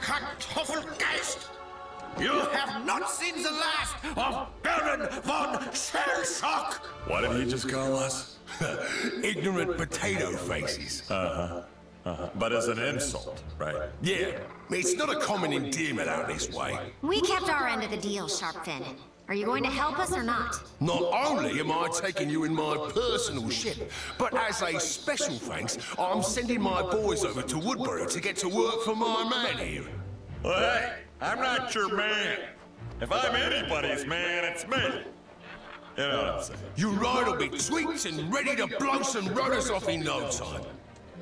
Kartoffelgeist! You have not seen the last of Baron von Shellshock! What did he just call us? Ignorant potato faces. Uh-huh. Uh-huh. But as an insult, right? Yeah, it's not a common endearment out this way. We kept our end of the deal, Sharpfin. Are you going to help us or not? Not only am I taking you in my personal ship, but as a special thanks, I'm sending my boys over to Woodburrow to get to work for my man here. Well, hey, I'm not your man. If I'm anybody's man, it's me. You know what I'm saying? Your ride will be tweaked and ready to blow some runners off in no time.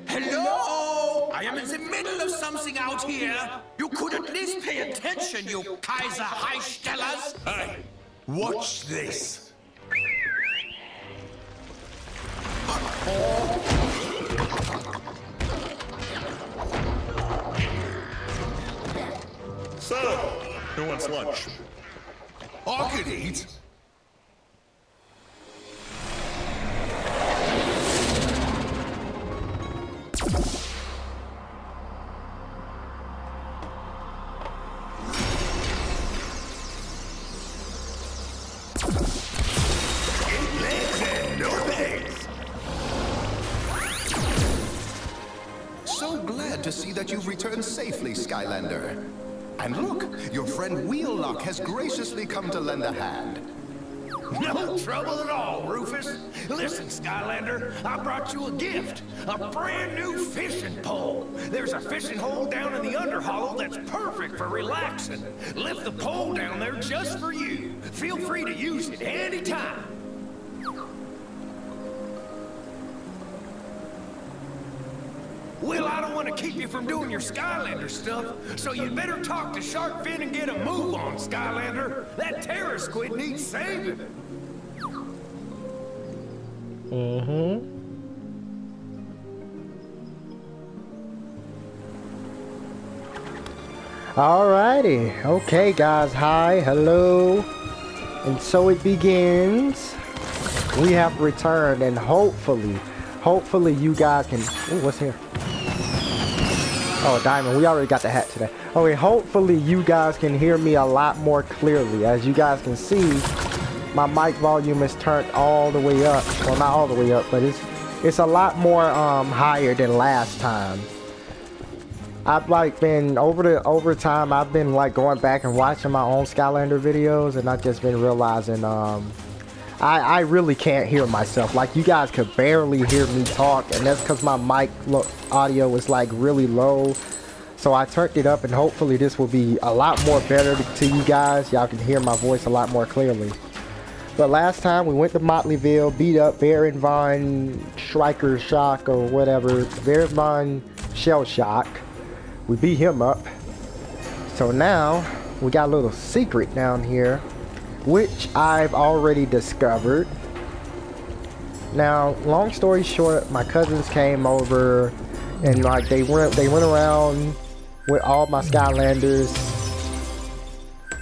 Hello! I am in the middle of something out here. You could at least pay attention, you Kaiser Highstellers. Hey, watch this. So, who wants lunch? I could eat. So that you've returned safely, Skylander. And look, your friend Wheellock has graciously come to lend a hand. No trouble at all, Rufus. Listen, Skylander, I brought you a gift. A brand new fishing pole. There's a fishing hole down in the Underhollow that's perfect for relaxing. Lift the pole down there just for you. Feel free to use it anytime. Keep you from doing your Skylander stuff, so you'd better talk to Sharpfin and get a move on, Skylander. That TerraSquid needs saving. Mm-hmm. Alrighty. Okay, guys. Hi. Hello. And so it begins. We have returned, and hopefully, hopefully you guys can... Ooh, what's here? Oh, Diamond. We already got the hat today. Okay, hopefully you guys can hear me a lot more clearly. As you guys can see, my mic volume is turned all the way up. Well, not all the way up, but it's it's a lot more um, higher than last time. I've like been over the over time. I've been like going back and watching my own Skylander videos, and I've just been realizing um, I I really can't hear myself. Like you guys could barely hear me talk, and that's because my mic audio is like really low. So I turned it up, and hopefully this will be a lot more better to, to you guys. Y'all can hear my voice a lot more clearly. But last time we went to Motleyville, beat up Baron von Schriker Shock or whatever, Baron von Shell Shock. We beat him up. So now we got a little secret down here, which I've already discovered. Now, long story short, my cousins came over and like they went they went around with all my Skylanders.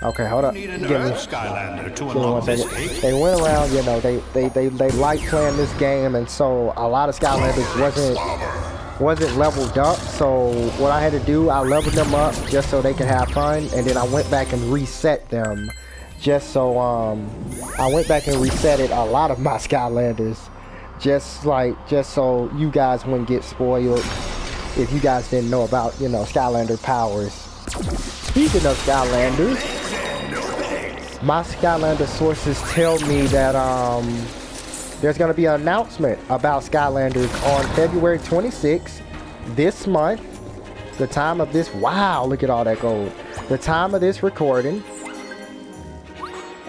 Okay, hold up. Give me- Skylander to Give me unlock this. They went around, you know, they, they, they, they like playing this game, and so a lot of Skylanders wasn't wasn't leveled up. So what I had to do, I leveled them up just so they could have fun, and then I went back and reset them, just so um I went back and resetted a lot of my Skylanders, just like just so you guys wouldn't get spoiled if you guys didn't know about you know Skylander powers. Speaking of Skylanders, my Skylander sources tell me that um, there's going to be an announcement about Skylanders on February 26th this month. The time of this, wow, look at all that gold. The time of this recording,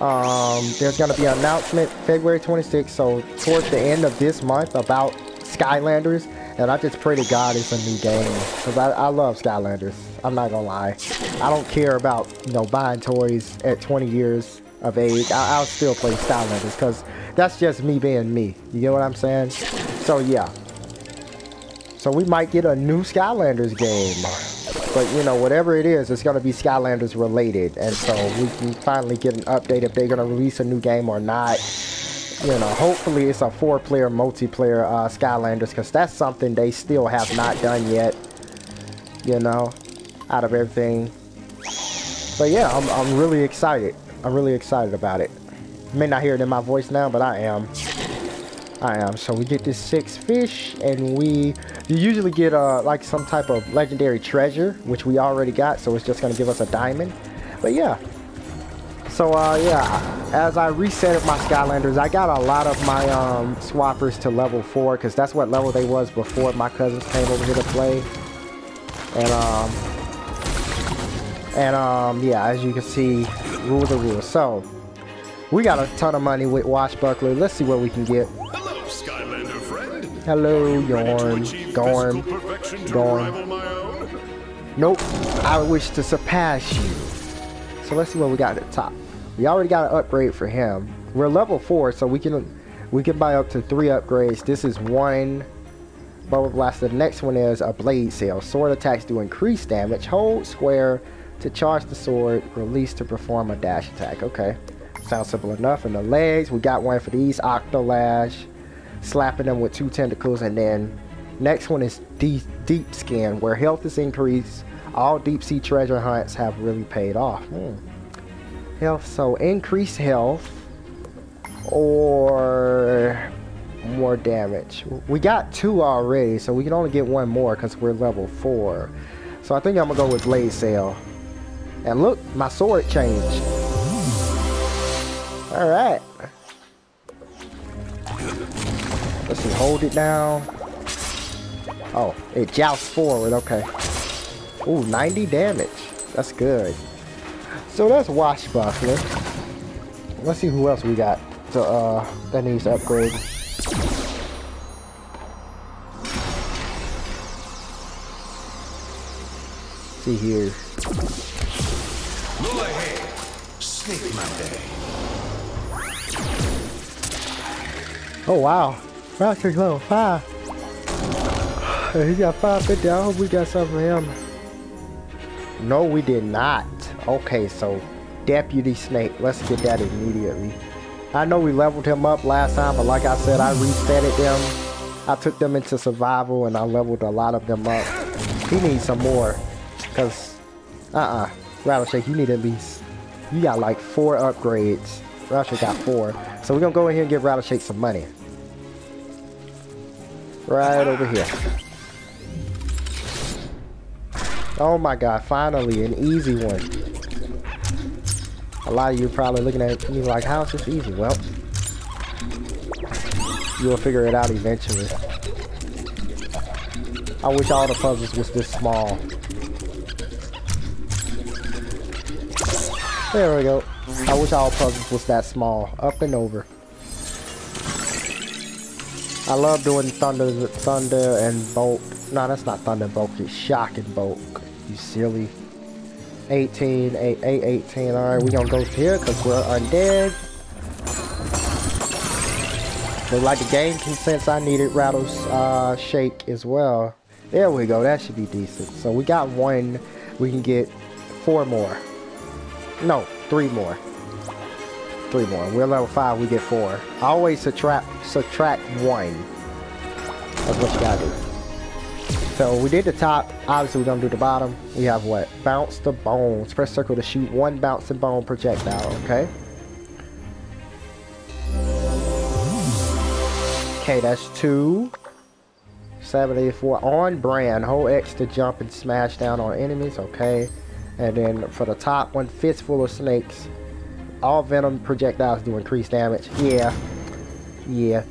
um, there's going to be an announcement February 26th, so towards the end of this month about Skylanders. And I just pray to God it's a new game because I, I love Skylanders. I'm not gonna lie. I don't care about you know buying toys at 20 years of age, I, will still play Skylanders because that's just me being me. You get what I'm saying? So yeah. So we might get a new Skylanders game. But you know, whatever it is, it's gonna be Skylanders related. And so we can finally get an update if they're gonna release a new game or not. You know, hopefully it's a four-player multiplayer uh, Skylanders because that's something they still have not done yet. You know, out of everything. But yeah, I'm, I'm really excited. I'm really excited about it. You may not hear it in my voice now, but I am. I am. So we get this six fish, and we you usually get uh like some type of legendary treasure, which we already got. So it's just gonna give us a diamond. But yeah. So uh yeah, as I reset my Skylanders, I got a lot of my um swappers to level four because that's what level they was before my cousins came over here to play. And um and um yeah, as you can see, rule the rules. So we got a ton of money with Washbuckler. Let's see what we can get. Hello, Skylander friend. Hello, Yorn. Gorm. Gorm. Nope. I wish to surpass you. So let's see what we got at the top. We already got an upgrade for him. We're level four, so we can we can buy up to three upgrades. This is one. Blah blah. The next one is a blade sail. Sword attacks do increased damage. Hold square to charge the sword. Release to perform a dash attack. Okay. Sounds simple enough. And the legs, we got one for these. Octolash. Slapping them with two tentacles. And then next one is deep, deep skin, where health is increased. All deep sea treasure hunts have really paid off. Hmm. Health, so increase health or more damage. We got two already, so we can only get one more because we're level four. So I think I'm gonna go with Blade Sail. And look, my sword changed. Alright. Let's see, hold it down. Oh, it jousts forward, okay. Ooh, 90 damage. That's good. So that's Washbuckler. Let's see who else we got to, uh, that needs to upgrade. see here. Ahead. Snake my day. Oh wow. Rocket level 5. He got 550. I hope we got something for him. No, we did not. Okay, so Deputy Snake. Let's get that immediately. I know we leveled him up last time, but like I said, I resetted them. I took them into survival and I leveled a lot of them up. He needs some more. Because, uh-uh. Rattleshake, you need at least... You got like four upgrades. Rattleshake got four. So we're going to go in here and give Rattleshake some money. Right over here. Oh my god, finally, an easy one. A lot of you probably looking at me like, how is this easy? Well, you'll figure it out eventually. I wish all the puzzles was this small. There we go. I wish all puzzles was that small. Up and over. I love doing thunder, thunder and bolt. No, that's not thunder bolt. It's shock and bolt. You silly. 18, 8, 8 18. All right, we gonna go here because we're undead. Look like the game consents I needed Rattles uh, Shake as well. There we go. That should be decent. So we got one. We can get four more. No, three more three more. We're level five, we get four. Always subtract subtract one. That's what you gotta do. So we did the top. Obviously, we're gonna do the bottom. We have what? Bounce the bones. Press circle to shoot one bouncing bone projectile. Okay. Okay, that's two. 74 on brand. Hold X to jump and smash down on enemies. Okay. And then for the top one, fistful of snakes all venom projectiles do increased damage. Yeah. Yeah.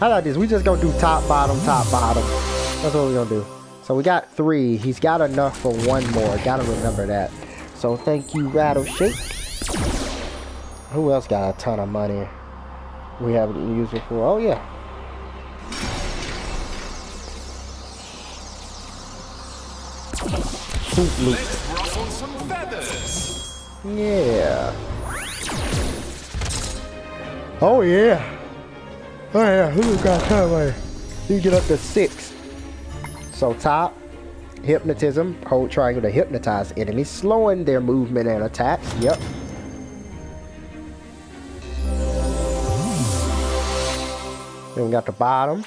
How about this? We just gonna do top, bottom, top, bottom. That's what we're gonna do. So we got three. He's got enough for one more. Gotta remember that. So thank you, Rattleshake. Who else got a ton of money we haven't used before? Oh, yeah. Let's ruffle some feathers. Yeah. Oh yeah. Oh yeah, who got right? You get up to six. So top, hypnotism, hold triangle to hypnotize enemies, slowing their movement and attacks. Yep. Then we got the bottom.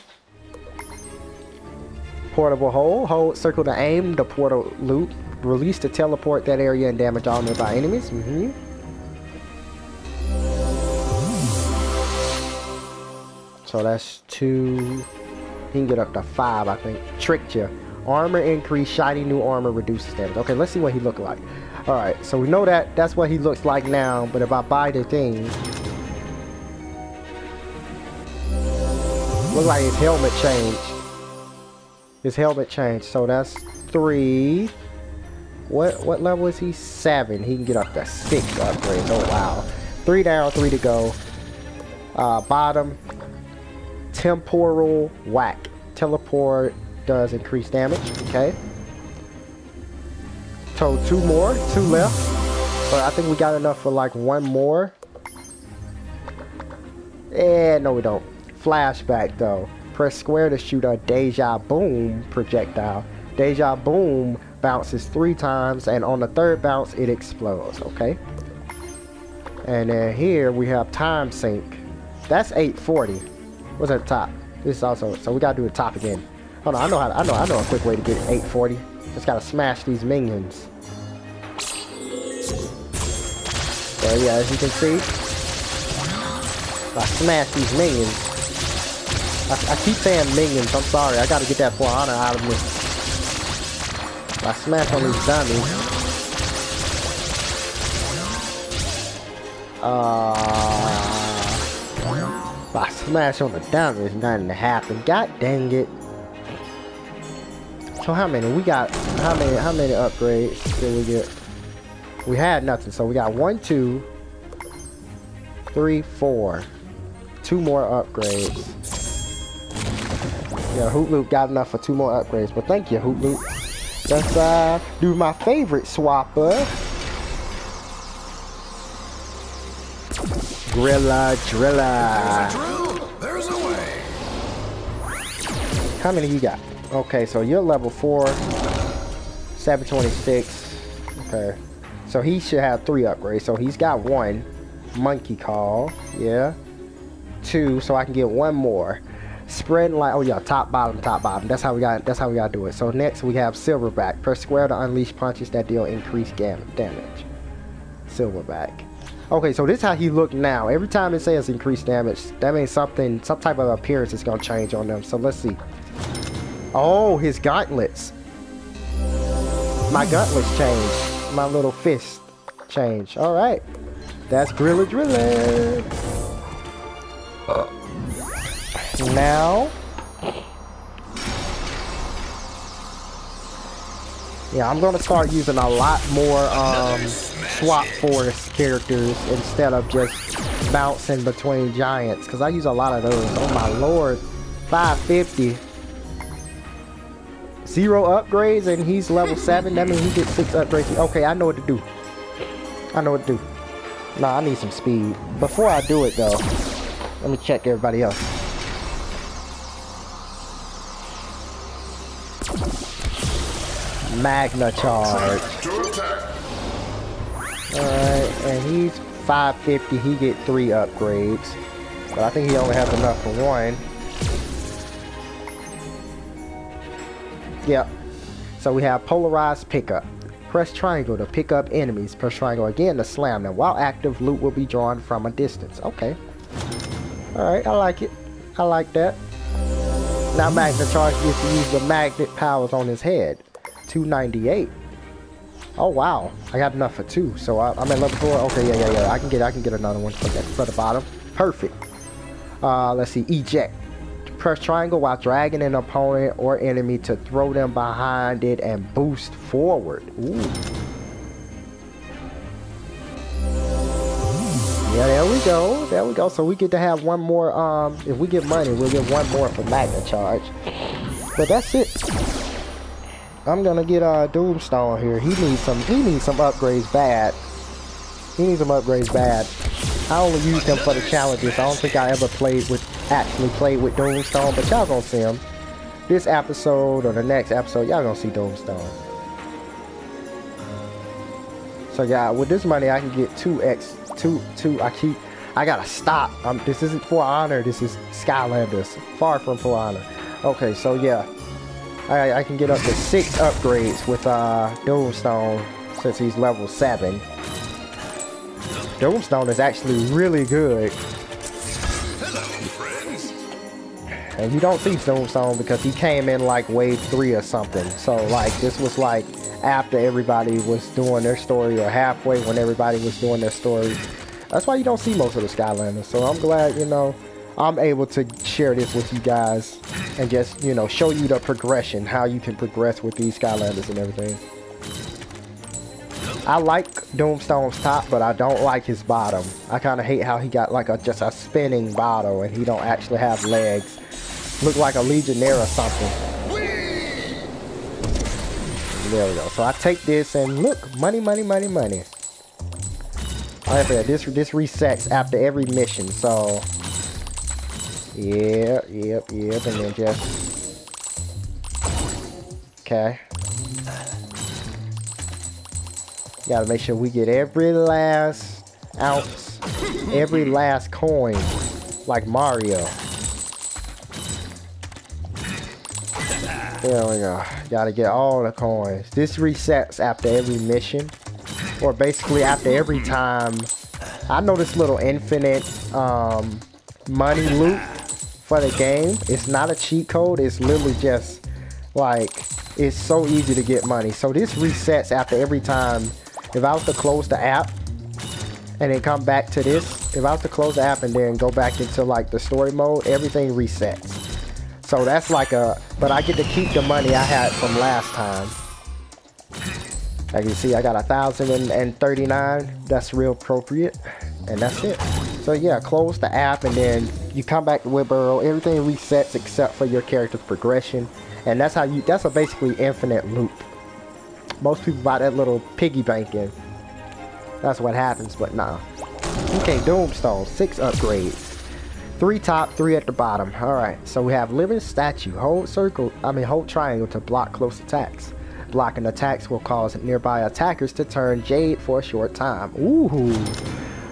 Portable hole. Hold circle to aim the portal loop. Release to teleport that area and damage all nearby enemies. Mm -hmm. So that's two. He can get up to five, I think. Tricked you. Armor increase, shiny new armor reduces damage. Okay, let's see what he look like. Alright, so we know that that's what he looks like now, but if I buy the thing, Look like his helmet changed. His helmet changed. So that's three. What what level is he? Seven. He can get up to six upgrades. Oh wow. Three down, three to go. Uh, bottom. Temporal whack. Teleport does increase damage. Okay. So two more, two left. But I think we got enough for like one more. Eh, no we don't. Flashback though. Press square to shoot a Deja Boom projectile. Deja Boom bounces three times and on the third bounce it explodes, okay? And then here we have time sink. That's 840. What's at the top? This is also so we gotta do the top again. Hold on, I know how to, I know I know a quick way to get 840. Just gotta smash these minions. So yeah, as you can see, I smash these minions. I, I, keep saying minions. I'm sorry. I gotta get that for honor out of me. I smash on these dummies. Uh, I smash on the dummies, nothing to happen. God dang it. So how many? We got how many? How many upgrades did we get? We had nothing. So we got one, two, three, four. Two more upgrades. Yeah, Hoot Loop got enough for two more upgrades, but thank you, Hoot Loop. Let's uh, do my favorite swapper. Grilla Drilla. There's a way. How many you got? Okay, so you're level 4, 726. Okay. So he should have three upgrades. So he's got one. Monkey Call. Yeah. Two, so I can get one more spreading like oh yeah top bottom top bottom that's how we got that's how we gotta do it so next we have silverback press square to unleash punches that deal increased damage silverback okay so this is how he look now. Every time it says increased damage that means something some type of appearance is gonna change on them. So let's see. Oh his gauntlets. My gauntlets changed my little fist changed all right. That's Grilla Drilla uh. Now. Yeah, I'm going to start using a lot more um, swap force characters instead of just bouncing between giants. Because I use a lot of those. Oh my lord. 550. Zero upgrades and he's level 7. That means he gets 6 upgrades. Okay, I know what to do. I know what to do. Nah, I need some speed. Before I do it though, let me check everybody else. Magna charge. Alright, and he's 550. He get three upgrades. But I think he only has enough for one. Yep. So we have polarized pickup. Press triangle to pick up enemies. Press triangle again to slam them. While active, loot will be drawn from a distance. Okay. Alright, I like it. I like that. Now Magna Charge gets to use the magnet powers on his head. 298. Oh wow, I got enough for two. So I, am at level four. Okay, yeah, yeah, yeah. I can get, I can get another one the, for the bottom. Perfect. Uh, let's see, eject. Press triangle while dragging an opponent or enemy to throw them behind it and boost forward. Ooh. Yeah, there we go. There we go. So we get to have one more. Um, if we get money, we'll get one more for Magna Charge. But that's it. I'm gonna get uh Doomstone here. He needs some he needs some upgrades bad. He needs some upgrades bad. I only used him for the challenges. I don't think I ever played with actually played with Doomstone, but y'all gonna see him. This episode or the next episode, y'all gonna see Doomstone. So yeah, with this money I can get two X two two I keep I gotta stop. Um this isn't for honor, this is Skylanders. Far from for honor. Okay, so yeah. I, I can get up to six upgrades with uh Doomstone since he's level seven. Doomstone is actually really good. Hello, friends. And you don't see Doomstone because he came in like wave three or something. So like this was like after everybody was doing their story or halfway when everybody was doing their story. That's why you don't see most of the Skylanders. So I'm glad, you know, I'm able to share this with you guys and just, you know, show you the progression, how you can progress with these Skylanders and everything. I like Doomstone's top, but I don't like his bottom. I kind of hate how he got like a just a spinning bottle and he don't actually have legs. Look like a Legionnaire or something. There we go. So I take this and look, money, money, money, money. Like I said, this this resets after every mission. So yeah, yep, yep, and then just okay. Gotta make sure we get every last ounce, every last coin, like Mario. There we go. Gotta get all the coins. This resets after every mission, or basically after every time. I know this little infinite um, money loop for the game. It's not a cheat code. It's literally just like it's so easy to get money. So this resets after every time. If I was to close the app and then come back to this, if I was to close the app and then go back into like the story mode, everything resets. So that's like a, but I get to keep the money I had from last time. As you see, I got a thousand and thirty-nine. That's real appropriate, and that's it. So yeah, close the app, and then you come back to Woodburrow. Everything resets except for your character's progression, and that's how you. That's a basically infinite loop. Most people buy that little piggy bank in. That's what happens, but nah. Okay, Doomstone, six upgrades. Three top, three at the bottom. Alright, so we have living statue. Hold circle, I mean hold triangle to block close attacks. Blocking attacks will cause nearby attackers to turn jade for a short time. Ooh.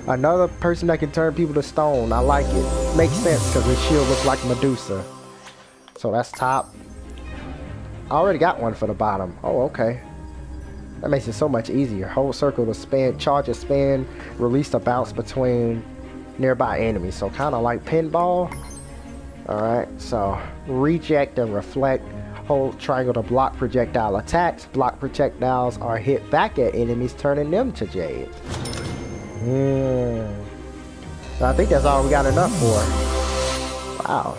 Another person that can turn people to stone. I like it. Makes sense because his shield looks like Medusa. So that's top. I already got one for the bottom. Oh, okay. That makes it so much easier. Hold circle to spin, charge a spin, release a bounce between nearby enemies. So kind of like pinball. Alright, so reject and reflect. Hold triangle to block projectile attacks. Block projectiles are hit back at enemies, turning them to jade. Hmm. So I think that's all we got enough for. Wow.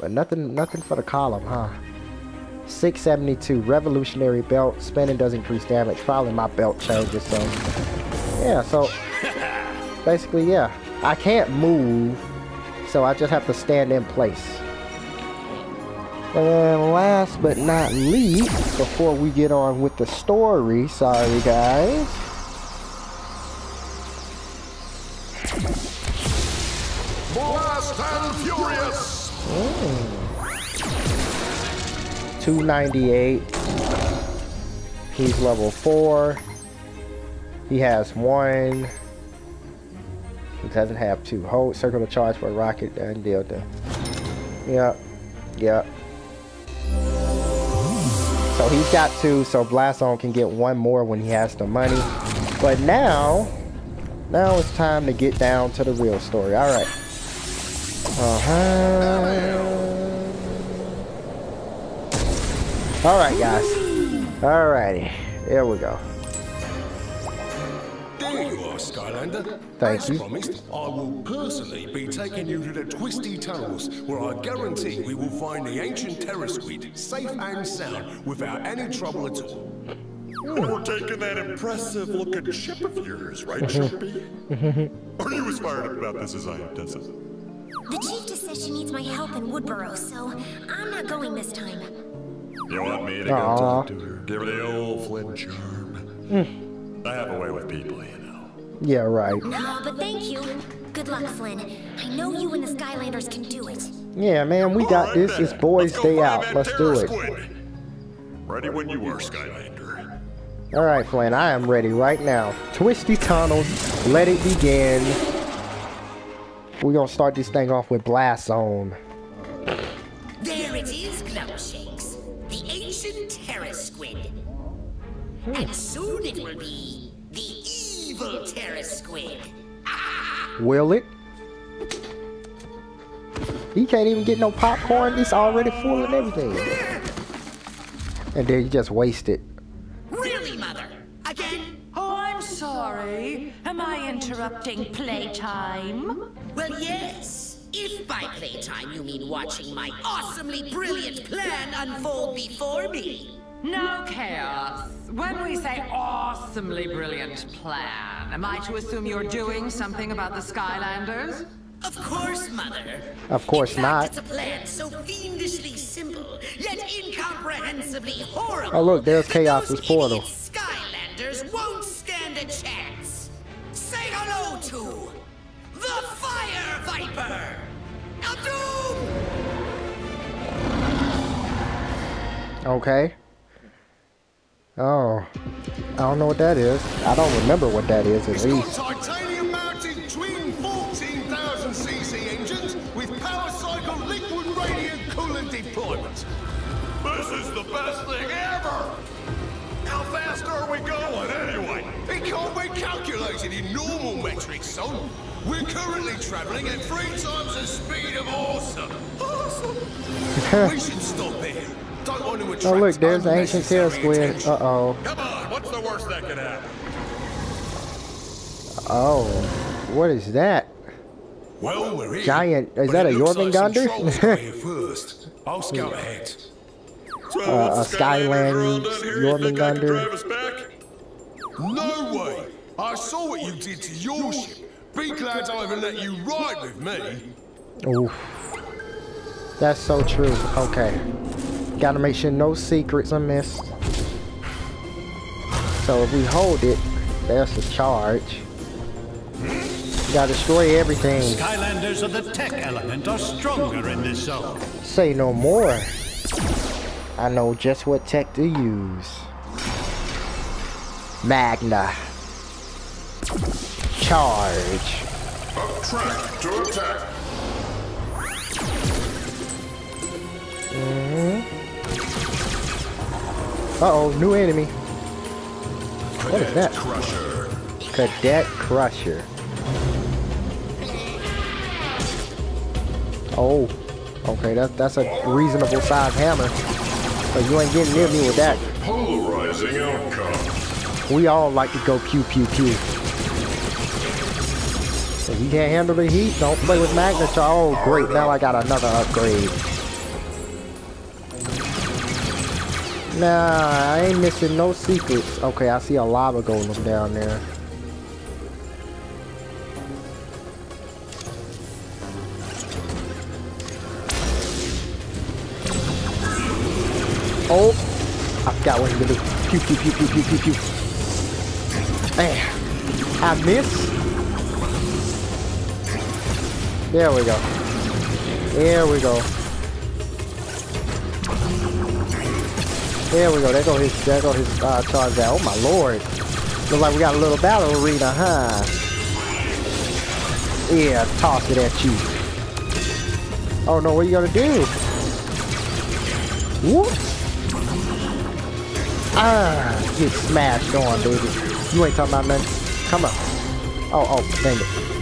But nothing nothing for the column, huh? 672 revolutionary belt spinning does increase damage probably my belt changes so yeah so basically yeah I can't move so I just have to stand in place and last but not least before we get on with the story sorry guys Furious! Mm. 298. He's level 4. He has one. He doesn't have two. Hold circle charge for a rocket and delta. Yep. Yep. So he's got two, so Blast-On can get one more when he has the money. But now, now it's time to get down to the real story. Alright. Uh-huh. Alright, guys. Alrighty. Here we go. There you are, Skylander. Thank As you. promised, I will personally be taking you to the twisty tunnels, where I guarantee we will find the ancient TerraSquid safe and sound without any trouble at all. We're hmm. taking that impressive looking ship of yours, right, mm-hmm. Sharpie? Mm-hmm. Are you as fired up about this as I am, Tessa? The chief just says she needs my help in Woodburrow, so I'm not going this time. You want me to go talk to her? Give her the old Flynn charm. Hmm. I have a way with people, you know. Yeah, right. No, but thank you. Good luck, Flynn. I know you and the Skylanders can do it. Yeah, man, we got Alright this. then, It's boys' let's day out. Let's do it. squid. Ready when you are, Skylander. All right, Flynn, I am ready right now. Twisty tunnels, let it begin. We're gonna start this thing off with Blast Zone. There it is, Glumshanks. The ancient TerraSquid. Hmm. And soon it will be the evil TerraSquid. Will it? He can't even get no popcorn. It's already full and everything. And then you just waste it. Am I interrupting playtime? Well, yes. If by playtime you mean watching my awesomely brilliant plan unfold before me. No Kaos. When we say awesomely brilliant plan, am I to assume you're doing something about the Skylanders? Of course, Mother. Of course In fact, not. It's a plan so fiendishly simple, yet incomprehensibly horrible. Oh, look, there's Kaos's portal. idiot Skylanders won't stand a chance. To the Fire Viper. Adoom! Okay. Oh. I don't know what that is. I don't remember what that is at least. Son. We're currently traveling at three times the speed of awesome. Awesome. we should stop here. Don't want to attract Oh look, there's the ancient TerraSquid. Uh oh. Come on, what's the worst that could happen? Oh. What is that? Well, we're here. Giant- is that a like Jormungandr? trolls got here first. I'll scout ahead. So Uh, a Skyland around down here? You think I can Jormungandr? drive us back? No way. I saw what you did to your ship. Be glad I even let you ride with me. Oof. That's so true. Okay. Gotta make sure no secrets are missed. So if we hold it, there's a charge. You gotta destroy everything. Skylanders of the tech element are stronger in this zone. Say no more. I know just what tech to use. Magna. Charge. Up track to attack. Hmm. Uh-oh, new enemy. What is that? Crusher. Cadet Crusher. Oh, okay, that, that's a reasonable size hammer. But you ain't getting near me with that. Polarizing outcome. We all like to go pew pew pew. If you can't handle the heat, don't play with Magna Charge. Oh, great, now I got another upgrade. Nah, I ain't missing no secrets. Okay, I see a lava golem down there. Oh, I forgot what he can do. Pew, pew, pew, pew, pew, pew, pew. I missed. There we go. There we go. There we go. There go his, there go his uh, charge out. Oh my lord. Looks like we got a little battle arena, huh? Yeah, toss it at you. Oh no, what you gonna do? Whoop. Ah, get smashed on, baby. You ain't talking about nothing. Come on. Oh, oh, dang it.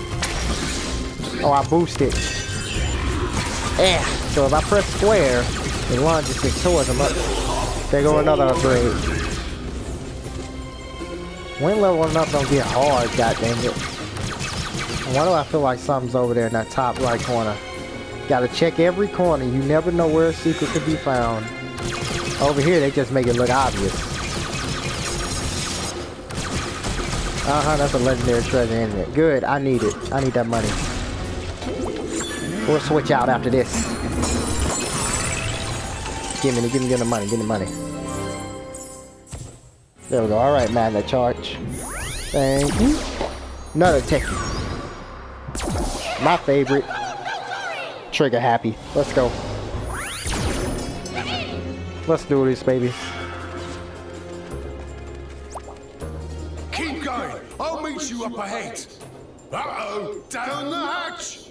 Oh, I boosted. Yeah. So if I press square, it launches it towards him up. There go another upgrade. When leveling up don't get hard, god dang it. Why do I feel like something's over there in that top right corner? Gotta check every corner. You never know where a secret could be found. Over here, they just make it look obvious. Uh-huh, that's a legendary treasure, isn't it? Good, I need it. I need that money. We'll switch out after this. Give me, the, give me, give me the money, give me the money. There we go. All right, man, that charge. Thank you. Another techie. My favorite. Trigger happy. Let's go. Let's do this, baby. Keep going. I'll meet you up ahead. Uh-oh, down the hatch.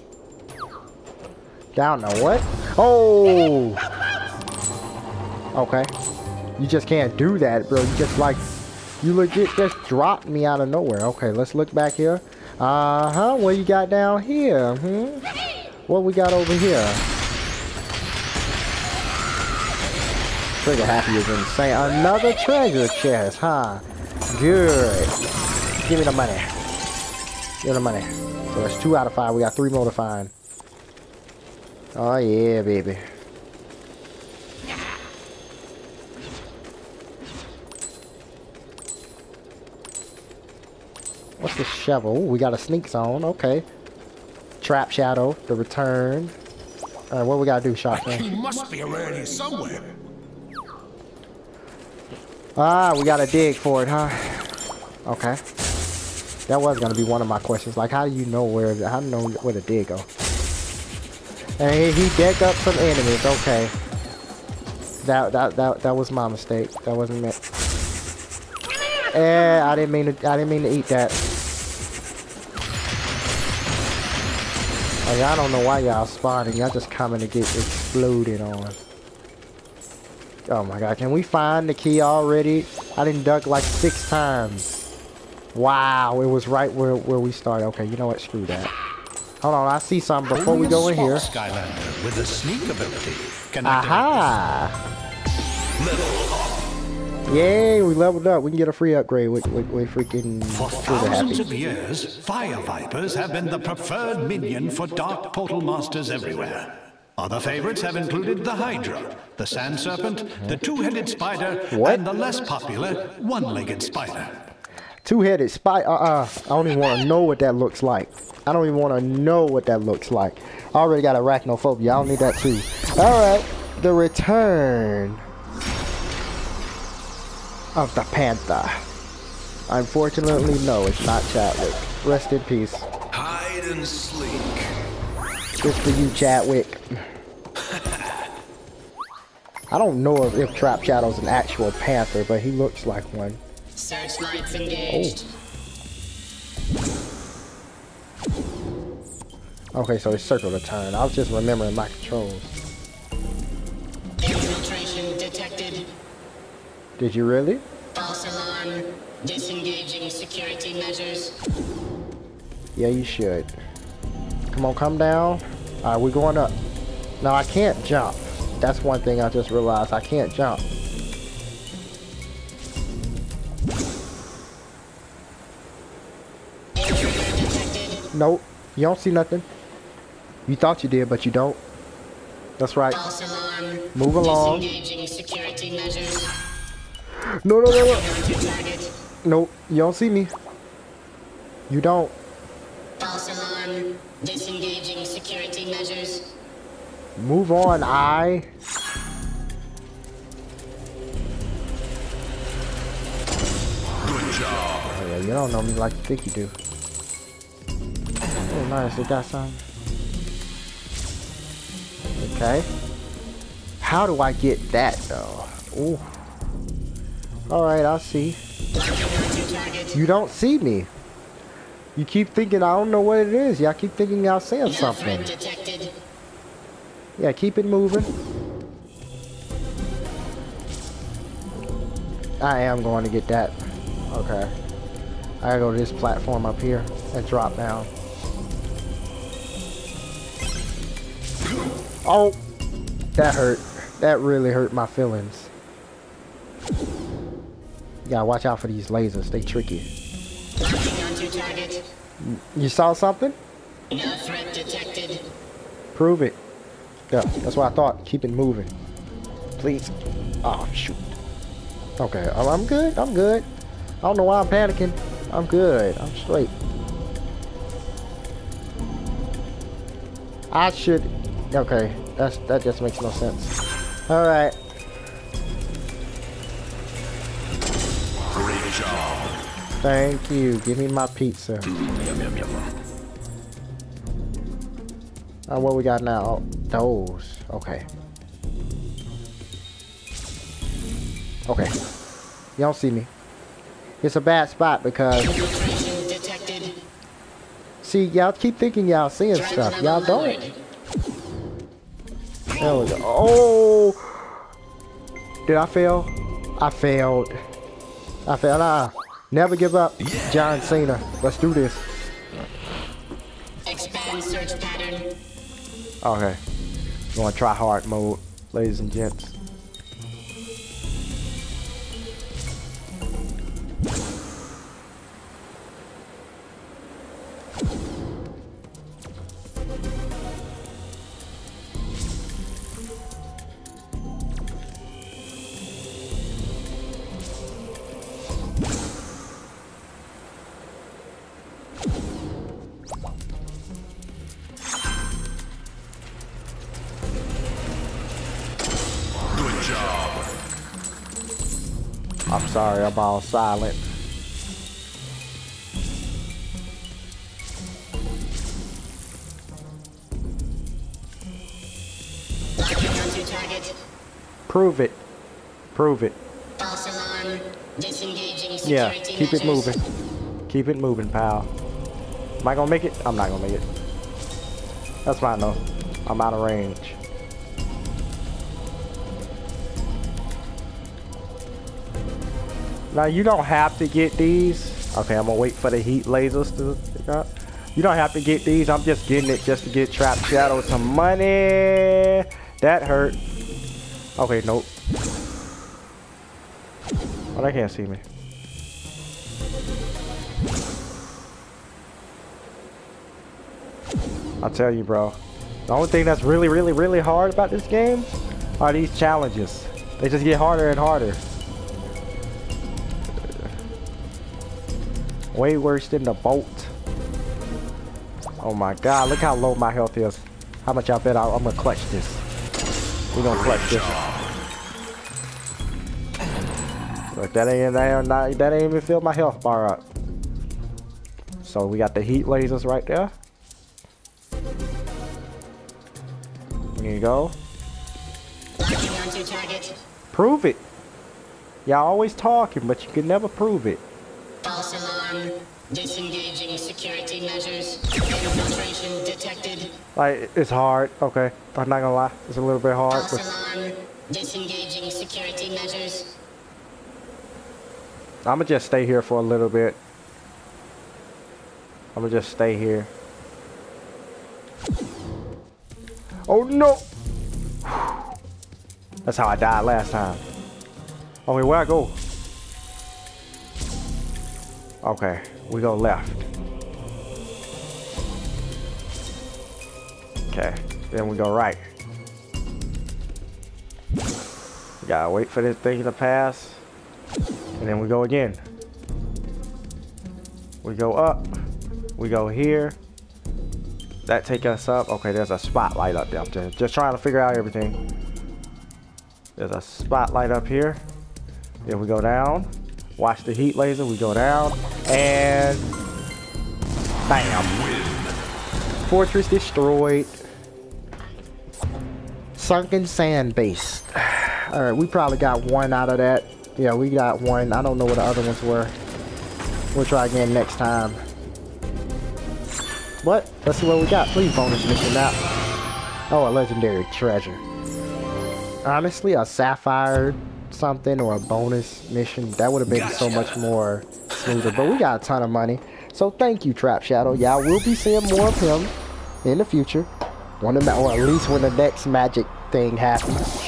Down the what? Oh! Okay. You just can't do that, bro. You just like, you legit just dropped me out of nowhere. Okay, let's look back here. Uh-huh, what you got down here? Hmm? What we got over here? Trigger happy is insane. Another treasure chest, huh? Good. Give me the money. Give me the money. So that's two out of five. We got three more to find. Oh yeah, baby. What's the shovel? We got a sneak zone. Okay. Trap shadow. The return. All right, what we gotta do, shotgun? He must be around here somewhere. Ah, we gotta dig for it, huh? Okay. That was gonna be one of my questions. Like, how do you know where? How do you know where the dig go? And he, he dug up some enemies. Okay. That that that that was my mistake. That wasn't meant. Eh, I didn't mean to. I didn't mean to eat that. Like, I don't know why y'all spawning. Y'all just coming to get exploded on. Oh my god, can we find the key already? I didn't duck like six times. Wow, it was right where, where we started. Okay, you know what? Screw that. Hold on, I see something before we go in here. Skylander with the sneak ability. Aha! Yay, we leveled up. We can get a free upgrade with, with, with freaking For thousands of years, fire vipers have been the preferred minion for dark portal masters everywhere. Other favorites have included the Hydra, the Sand Serpent, the Two-Headed Spider, What? and the less popular One-Legged Spider. Two-headed spider. Uh-uh. I don't even want to know what that looks like. I don't even want to know what that looks like. I already got arachnophobia. I don't need that too. All right. The return of the Panther. Unfortunately, no, it's not Chadwick. Rest in peace. Hide and sleek. Just for you, Chadwick. I don't know if, if Trap Shadow's an actual panther, but he looks like one. Searchlights engaged. Oh. Okay, so it's circle to turn. I was just remembering my controls. Infiltration detected. Did you really? False alarm. Disengaging security measures. Yeah, you should. Come on, come down. Alright, we're going up. Now, I can't jump. That's one thing I just realized. I can't jump. Nope. You don't see nothing. You thought you did, but you don't. That's right. Move along. Disengaging security measures. No, no, no, no. Nope. You don't see me. You don't. False alarm. Disengaging security measures. Move on, I. Good job. Oh, yeah, you don't know me like you think you do. Nice. They got some. Okay. How do I get that, though? Ooh. Alright, I'll see. You don't see me. You keep thinking I don't know what it is. Y'all keep thinking y'all saying something. Yeah, keep it moving. I am going to get that. Okay. I gotta go to this platform up here and drop down. Oh! That hurt. That really hurt my feelings. Gotta watch out for these lasers. They tricky. Locking onto target. You saw something? No threat detected. Prove it. Yeah, that's what I thought. Keep it moving. Please. Oh, shoot. Okay, I'm I'm good. I'm good. I don't know why I'm panicking. I'm good. I'm straight. I should. Okay, that's that just makes no sense. All right. Great job. Thank you. Give me my pizza. Yum, yum, yum. Uh, what we got now? Oh, those. Okay. Okay. You don't see me. It's a bad spot because... See, y'all keep thinking y'all seeing stuff. Y'all don't. There we go. Oh! Did I fail? I failed. I failed. Ah, never give up. John Cena. Let's do this. Expand search pattern. Okay. We're gonna try hard mode, ladies and gents. I'm all silent. Prove it. Prove it. Yeah, keep it moving. Keep it moving, pal. Am I gonna make it? I'm not gonna make it. That's fine though. I'm out of range. Now you don't have to get these. Okay, I'm gonna wait for the heat lasers to pick up. You don't have to get these. I'm just getting it just to get Trap Shadow some money. That hurt. Okay, nope. Oh, they can't see me. I'll tell you, bro. The only thing that's really, really, really hard about this game are these challenges. They just get harder and harder. Way worse than the bolt. Oh my god, look how low my health is. How much I bet I, I'm gonna clutch this. We're gonna clutch this. Look, that ain't, that ain't, that ain't even filled my health bar up. So we got the heat lasers right there. There you go. Prove it. Y'all always talking, but you can never prove it. False alarm. Disengaging security measures. Infiltration detected. Like, it's hard. Okay. I'm not gonna lie. It's a little bit hard, False but alarm. Disengaging security measures. I'm gonna just stay here for a little bit. I'm gonna just stay here. Oh no! That's how I died last time. Okay, where I go? Okay, we go left. Okay, then we go right. We gotta wait for this thing to pass. And then we go again. We go up. We go here. That take us up. Okay, there's a spotlight up there. I'm just, just trying to figure out everything. There's a spotlight up here. Then we go down. Watch the heat laser. We go down. And bam. Fortress destroyed. Sunken sand base. Alright, we probably got one out of that. Yeah, we got one. I don't know what the other ones were. We'll try again next time. What? Let's see what we got. Please bonus mission now. Oh, a legendary treasure. Honestly, a sapphire something or a bonus mission, that would have been so much more smoother. But we got a ton of money. So thank you, Trap Shadow. Y'all will be seeing more of him in the future. When the, or at least when the next magic thing happens.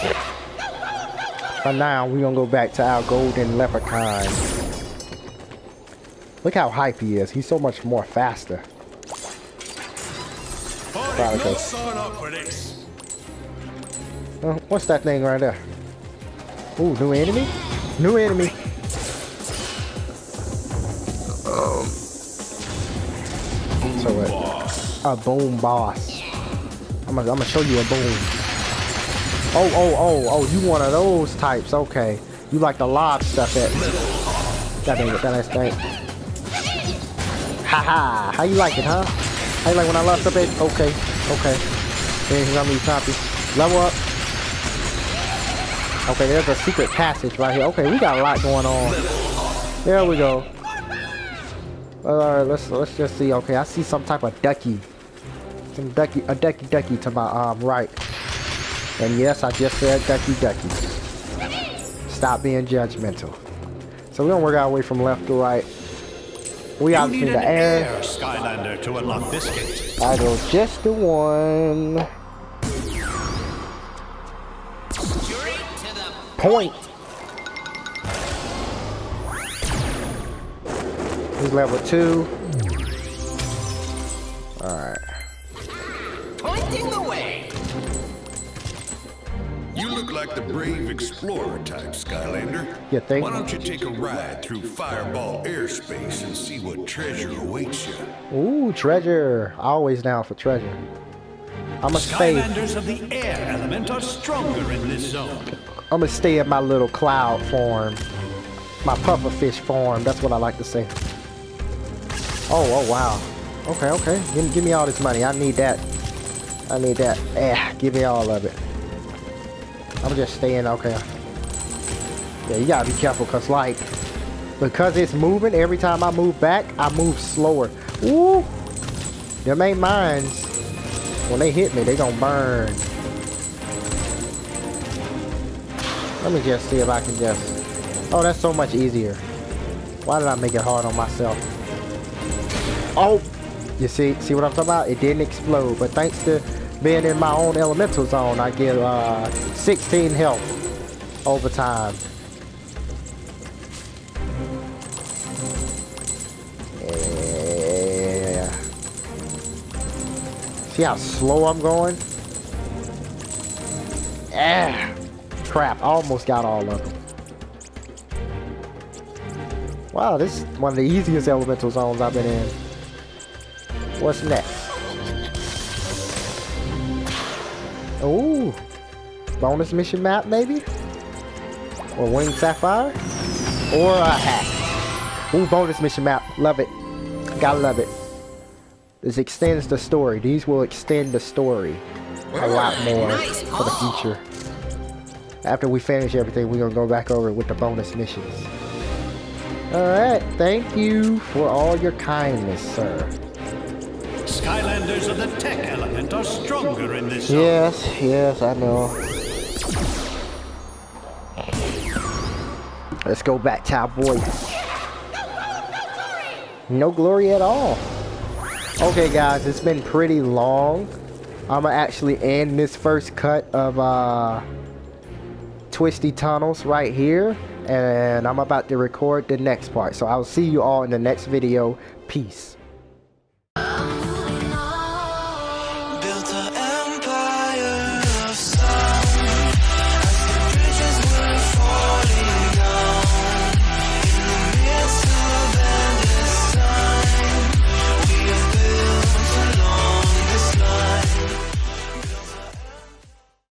But now, we're gonna go back to our golden leprechaun. Look how hype he is. He's so much more faster. Probably good. sign up for this. Uh, what's that thing right there? Ooh, new enemy? New enemy. Um, So what? A boom boss. I'm gonna, I'm gonna show you a boom. Oh, oh, oh, oh, you one of those types. Okay. You like the lob stuff that. That ain't it. That ain't thing. Ha ha. How you like it, huh? How you like when I lob stuff at? Okay. Okay. He's gonna be choppy. Level up. Okay, there's a secret passage right here. Okay, we got a lot going on. There we go. Alright, let's let's just see. Okay, I see some type of ducky. Some ducky a ducky ducky to my um right. And yes, I just said ducky ducky. Stop being judgmental. So we're gonna work our way from left to right. We out need in the air. air Skylander to unlock this gate. I go just the one. Point. He's level two. Alright. Pointing the way. You look like the brave explorer type, Skylander. Yeah, thank you think? Why don't you take a ride through Fireball airspace and see what treasure awaits you? Ooh, treasure. Always down for treasure. I'ma stay. Skylanders of the air element are stronger in this zone. I'm gonna stay in my little cloud form. My pufferfish form. That's what I like to say. Oh, oh wow. Okay, okay. Give, give me all this money. I need that. I need that. Eh, give me all of it. I'm just staying. Okay. Yeah, you gotta be careful, cause like, because it's moving. Every time I move back, I move slower. Ooh, them ain't mines. When they hit me, they gonna burn. Let me just see if I can just... Oh, that's so much easier. Why did I make it hard on myself? Oh! You see, see what I'm talking about? It didn't explode, but thanks to being in my own elemental zone, I get uh, 16 health over time. Yeah. See how slow I'm going? Ah, crap! I almost got all of them. Wow, this is one of the easiest elemental zones I've been in. What's next? Ooh, bonus mission map maybe, or winged sapphire, or a hat. Ooh, bonus mission map. Love it. Gotta love it. This extends the story. These will extend the story a lot more nice for the future. After we finish everything, we're gonna go back over it with the bonus missions. Alright, thank you for all your kindness, sir. Skylanders of the tech element are stronger in this zone. Yes, yes, I know. Let's go back to our boys. No glory at all. Okay, guys, it's been pretty long. I'm gonna actually end this first cut of uh, Twisty Tunnels right here, and I'm about to record the next part. So I'll see you all in the next video. Peace.